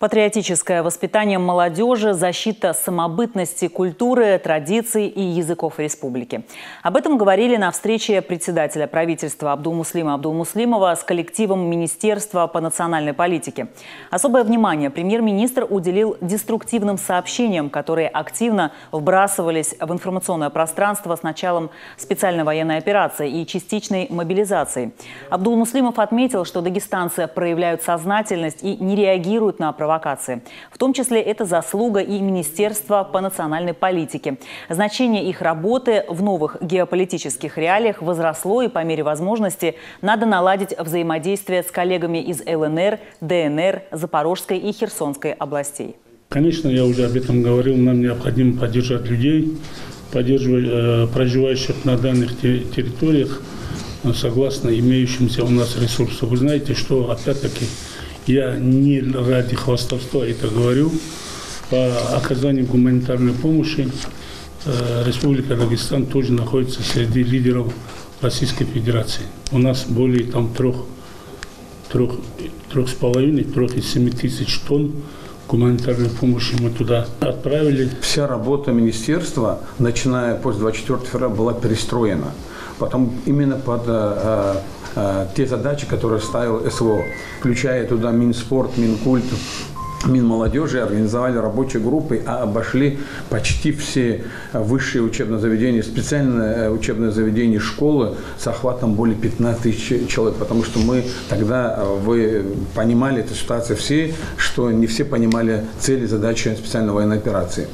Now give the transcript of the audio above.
Патриотическое воспитание молодежи, защита самобытности, культуры, традиций и языков республики. Об этом говорили на встрече председателя правительства Абдулмуслима Абдулмуслимова с коллективом Министерства по национальной политике. Особое внимание премьер-министр уделил деструктивным сообщениям, которые активно вбрасывались в информационное пространство с началом специальной военной операции и частичной мобилизации. Абдулмуслимов отметил, что дагестанцы проявляют сознательность и не реагируют на провокации провокации. В том числе это заслуга и Министерства по национальной политике. Значение их работы в новых геополитических реалиях возросло, и по мере возможности надо наладить взаимодействие с коллегами из ЛНР, ДНР, Запорожской и Херсонской областей. Конечно, я уже об этом говорил, нам необходимо поддержать людей, поддерживать э, проживающих на данных территориях согласно имеющимся у нас ресурсам. Вы знаете, что опять-таки я не ради хвастовства это говорю. По оказанию гуманитарной помощи э, Республика Дагестан тоже находится среди лидеров Российской Федерации. У нас более там трех, трех, трех с половиной, трех из семи тысяч тонн гуманитарной помощи мы туда отправили. Вся работа министерства, начиная после 24 февраля, была перестроена. Потом именно под э, Э, те задачи, которые ставил СВО, включая туда Минспорт, Минкульт, Минмолодежи организовали рабочие группы, а обошли почти все высшие учебные заведения, специальные э, учебные заведения, школы с охватом более 15 тысяч человек, потому что мы тогда, э, вы понимали эту ситуацию все, что не все понимали цели, задачи специальной военной операции.